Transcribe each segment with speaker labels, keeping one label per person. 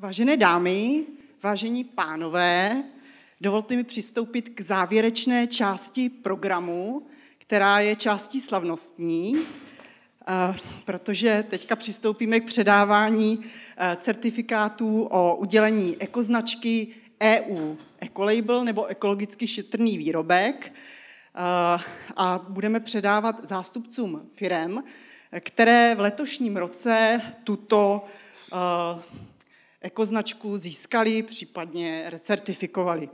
Speaker 1: Vážené dámy, vážení pánové, dovolte mi přistoupit k závěrečné části programu, která je částí slavnostní, eh, protože teďka přistoupíme k předávání eh, certifikátů o udělení ekoznačky EU Ecolabel nebo ekologicky šetrný výrobek eh, a budeme předávat zástupcům firem, které v letošním roce tuto ekoznačku získali, případně recertifikovali.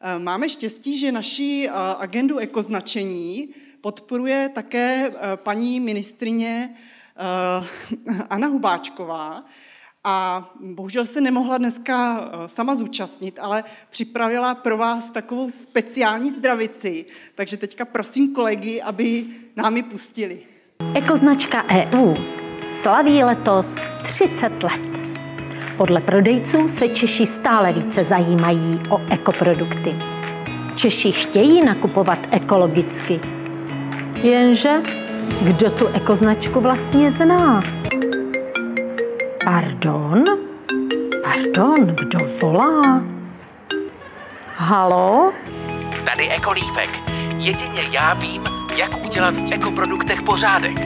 Speaker 1: Eh, máme štěstí, že naší eh, agendu ekoznačení podporuje také eh, paní ministrině Anna Hubáčková, a bohužel se nemohla dneska sama zúčastnit, ale připravila pro vás takovou speciální zdravici. Takže teďka prosím kolegy, aby nám ji pustili.
Speaker 2: Ekoznačka EU slaví letos 30 let. Podle prodejců se Češi stále více zajímají o ekoprodukty. Češi chtějí nakupovat ekologicky. Jenže kdo tu ekoznačku vlastně zná? Pardon? Pardon, kdo volá? Halo?
Speaker 3: Tady Ekolífek. Jedině já vím, jak udělat v ekoproduktech pořádek.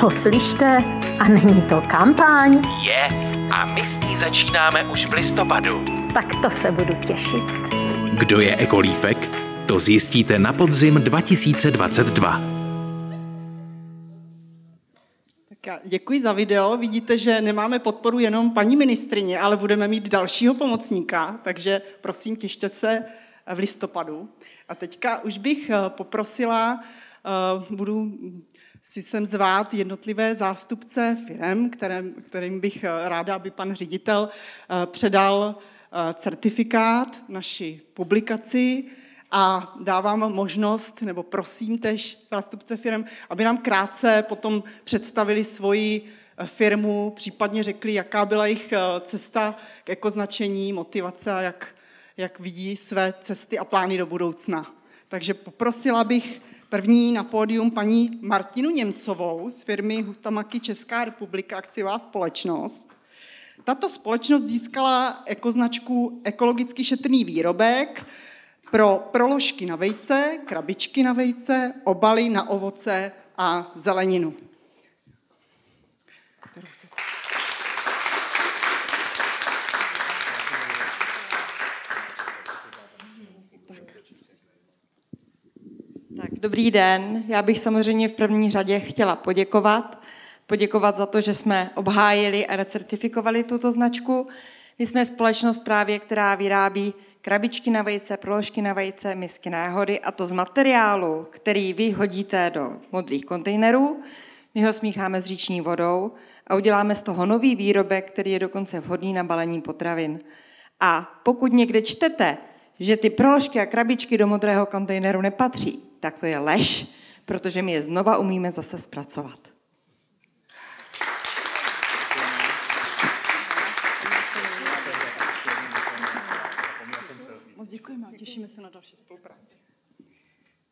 Speaker 2: Poslyšte, a není to kampaň?
Speaker 3: Je, a my s ní začínáme už v listopadu.
Speaker 2: Tak to se budu těšit.
Speaker 3: Kdo je Ekolífek? To zjistíte na podzim 2022.
Speaker 1: Tak děkuji za video. Vidíte, že nemáme podporu jenom paní ministrině, ale budeme mít dalšího pomocníka, takže prosím, těšte se v listopadu. A teďka už bych eh, poprosila, eh, budu si sem zvát jednotlivé zástupce firm, kterým, kterým bych eh, ráda, aby pan ředitel eh, předal eh, certifikát naší publikaci a dávám možnost, nebo prosím tež zástupce firm, aby nám krátce potom představili svoji firmu, případně řekli, jaká byla jejich cesta k ekoznačení, motivace a jak, jak vidí své cesty a plány do budoucna. Takže poprosila bych První na pódium paní Martinu Němcovou z firmy Hutamaki Česká republika akciová společnost. Tato společnost získala ekoznačku ekologicky šetrný výrobek pro proložky na vejce, krabičky na vejce, obaly na ovoce a zeleninu.
Speaker 4: Tak, dobrý den. Já bych samozřejmě v první řadě chtěla poděkovat. Poděkovat za to, že jsme obhájili a recertifikovali tuto značku. My jsme společnost právě, která vyrábí krabičky na vejce, proložky na vejce, misky na jahody a to z materiálu, který vy hodíte do modrých kontejnerů. My ho smícháme s říční vodou a uděláme z toho nový výrobek, který je dokonce vhodný na balení potravin. A pokud někde čtete, že ty proložky a krabičky do modrého kontejneru nepatří, tak to je lež, protože my je znova umíme zase zpracovat.
Speaker 1: Moc děkujeme a těšíme se na další spolupráci.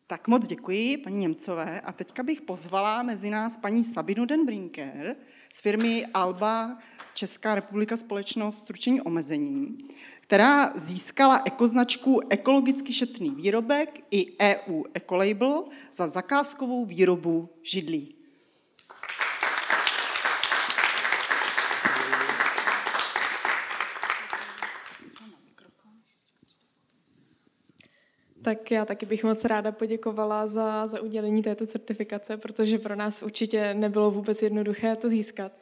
Speaker 1: Tak moc děkuji paní Němcové a teďka bych pozvala mezi nás paní Sabinu Denbrinker z firmy Alba Česká republika společnost s ručení omezení, která získala ekoznačku ekologicky šetrný výrobek i EU Ecolabel za zakázkovou výrobu židlí.
Speaker 5: Tak já taky bych moc ráda poděkovala za, za udělení této certifikace, protože pro nás určitě nebylo vůbec jednoduché to získat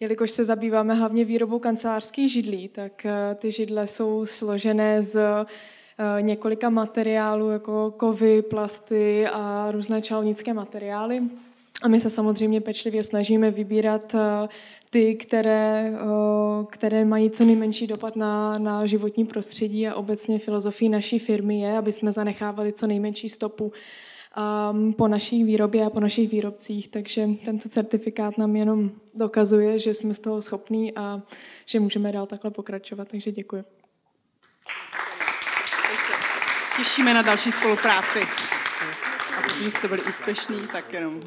Speaker 5: jelikož se zabýváme hlavně výrobou kancelářských židlí, tak eh, ty židle jsou složené z eh, několika materiálů, jako kovy, plasty a různé čalovnické materiály. A my se samozřejmě pečlivě snažíme vybírat eh, ty, které, které mají co nejmenší dopad na, na životní prostředí a obecně filozofii naší firmy je, aby jsme zanechávali co nejmenší stopu um, po naší výrobě a po našich výrobcích, takže tento certifikát nám jenom dokazuje, že jsme z toho schopní a že můžeme dál takhle pokračovat, takže děkuji.
Speaker 1: Těšíme na další spolupráci. A pokud jste byli úspěšní, tak jenom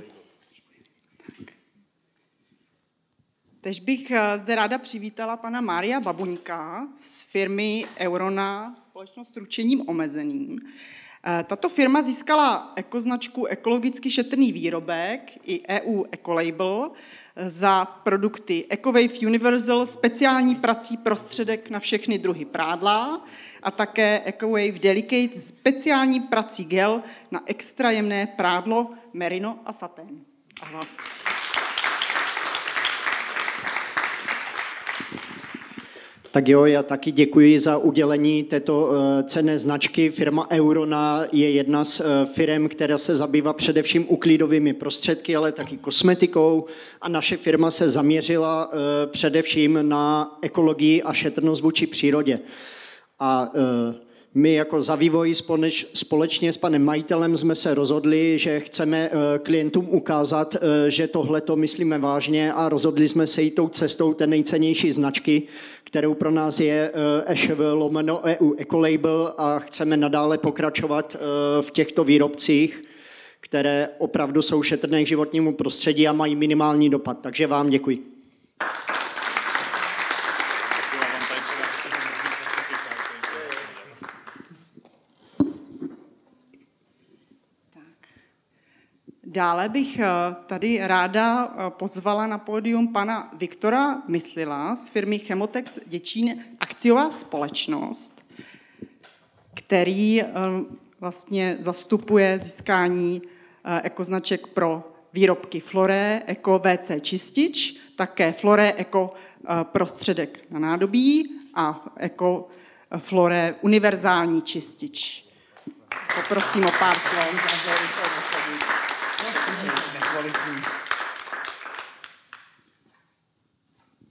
Speaker 1: Tež bych eh, zde ráda přivítala pana Mária Babuňka z firmy Eurona, společnost s ručením omezeným. Eh, tato firma získala ekoznačku ekologicky šetrný výrobek i EU Ecolabel za produkty EcoWave Universal, speciální prací prostředek na všechny druhy prádla a také EcoWave Delicate, speciální prací gel na extra jemné prádlo, merino a satén. A hlásku.
Speaker 6: Tak jo, já taky děkuji za udělení této eh, cené značky. Firma Eurona je jedna z eh, firm, která se zabývá především uklidovými prostředky, ale taky kosmetikou a naše firma se zaměřila eh, především na ekologii a šetrnost vůči přírodě. A my jako za vývoj společně s panem majitelem jsme se rozhodli, že chceme eh, klientům ukázat, eh, že tohle to myslíme vážně a rozhodli jsme se jít tou cestou té nejcennější značky, kterou pro nás je EŠV eh, lomeno EU Ecolabel a chceme nadále pokračovat v těchto výrobcích, které opravdu jsou šetrné k životnímu prostředí a mají minimální dopad. Takže vám děkuji.
Speaker 1: Dále bych eh, tady ráda eh, pozvala na pódium pana Viktora Myslila z firmy Chemotex Děčín akciová společnost, který eh, vlastně zastupuje získání ekoznaček pro výrobky Flore Eco WC čistič, také Flore Eco prostředek na nádobí a Eco Flore univerzální čistič. Poprosím o pár slov
Speaker 7: kvalitní.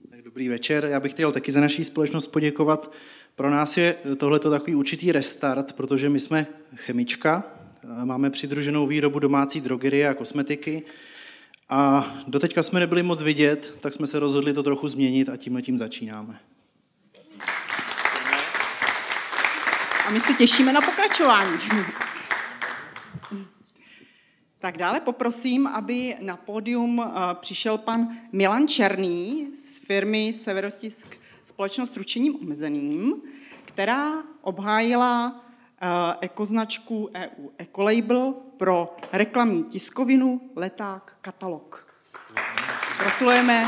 Speaker 7: Tak dobrý večer. Já bych chtěl taky za naší společnost poděkovat. Pro nás je tohleto takový určitý restart, protože my jsme chemička, máme přidruženou výrobu domácí drogerie a kosmetiky a doteďka jsme nebyli moc vidět, tak jsme se rozhodli to trochu změnit a tímhle tím začínáme.
Speaker 1: A my se těšíme na pokračování. Tak dále poprosím, aby na pódium eh, přišel pan Milan Černý z firmy Severotisk společnost ručením omezeným, která obhájila eh, ekoznačku EU Ecolabel pro reklamní tiskovinu Leták katalog. Gratulujeme.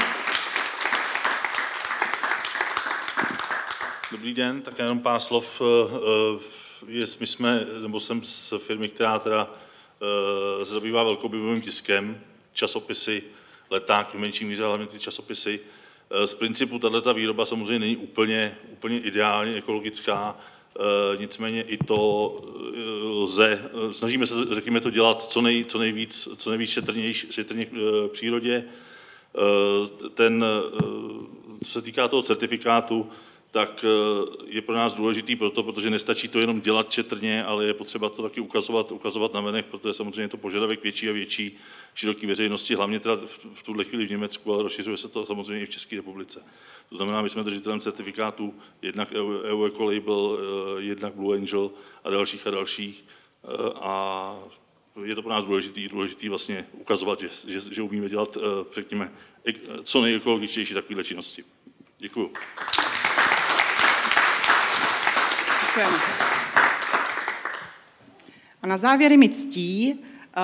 Speaker 8: Dobrý den, tak jenom pár slov. Eh, my jsme, nebo jsem z firmy, která teda se zabývá velkoobjemovým tiskem, časopisy, letáky v menší míře, hlavně ty časopisy. Z principu tato výroba samozřejmě není úplně, úplně ideálně ekologická, nicméně i to lze, snažíme se, řekněme, to dělat co, nej, co nejvíc, co nejvíc šetrně k přírodě. Ten, co se týká toho certifikátu, tak eh, je pro nás důležitý proto, protože nestačí to jenom dělat četrně, ale je potřeba to taky ukazovat, ukazovat na venek, protože samozřejmě je to požadavek větší a větší široký veřejnosti, hlavně teda v tuhle chvíli v Německu, ale rozšiřuje se to samozřejmě i v České republice. To znamená, my jsme držitelem certifikátů jednak EU Ecolabel, eh, jednak Blue Angel a dalších a dalších. Eh, a je to pro nás důležitý, důležitý vlastně ukazovat, že, že, že umíme dělat, řekněme, co nejekologičtější takovéhle činnosti. Děkuju.
Speaker 1: Děkujeme. A na závěr mi ctí eh,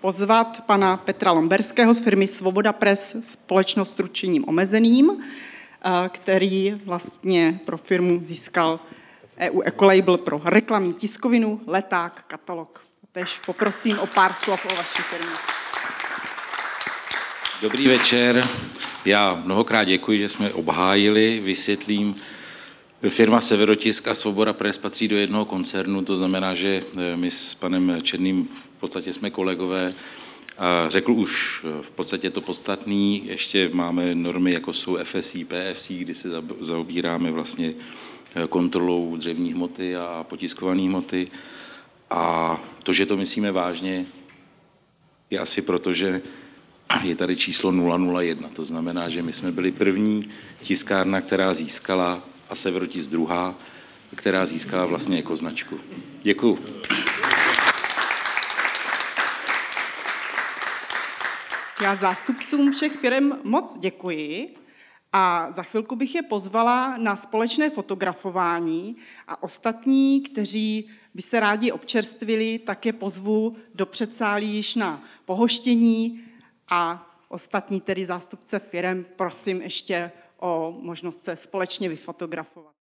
Speaker 1: pozvat pana Petra Lomberského z firmy Svoboda Press společnost s ručením omezeným, eh, který vlastně pro firmu získal EU Ecolabel pro reklamní tiskovinu, leták, katalog. Tež poprosím o pár slov o vaší firmě.
Speaker 9: Dobrý večer. Já mnohokrát děkuji, že jsme obhájili, vysvětlím Firma Severotisk a Svoboda Press patří do jednoho koncernu, to znamená, že eh, my s panem Černým v podstatě jsme kolegové. A řekl už eh, v podstatě to podstatný, ještě máme normy, jako jsou FSI, PFC, kdy se zaobíráme vlastně eh, kontrolou dřevní hmoty a potiskované hmoty. A to, že to myslíme vážně, je asi proto, že je tady číslo 001. To znamená, že my jsme byli první tiskárna, která získala a Severotis druhá, která získá vlastně jako značku. Děkuju.
Speaker 1: Já zástupcům všech firm moc děkuji A za chvilku bych je pozvala na společné fotografování a ostatní, kteří by se rádi občerstvili, tak je pozvu do předsálí již na pohoštění a ostatní tedy zástupce firem prosím ještě o možnost se společně vyfotografovat.